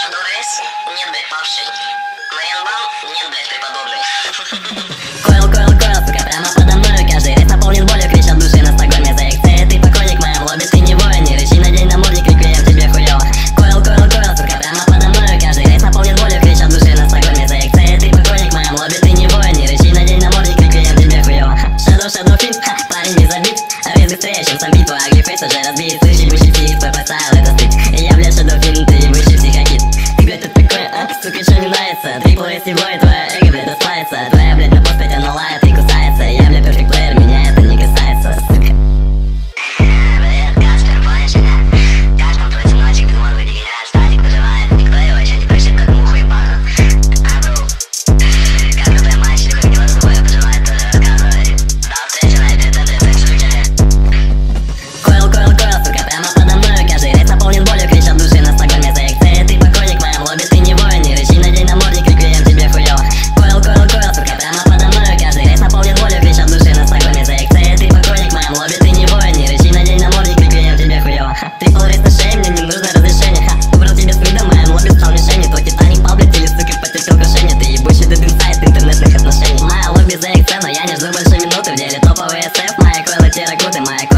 Чудовець ніде павший. Нарянбан ніде преподобный. Койл, койл, койл, сука, прямо подо мной Каждый рейс наполнен болью, кричат души на стагоне За их цели ты покойник, моя в лобби ты не воин Не рычи на день на мурник, реквием тебе хуёво. Койл, койл, койл, сука, прямо подо мной Каждый рейс наполнен болью, кричат души на стагоне За их цели ты покойник, моя в лобби ты не воин Не рычи на день на мурник, реквием тебе хуёво. Шадо, шадо, фит, парень не забит. А весь быстрее, чем сам бит, а твой агрифейс уже разбит Слышит, мужики, твой поставил I give it a slice за XC, но я не жду больше минуты В деле топовый SF, мои койлы терракуты Мои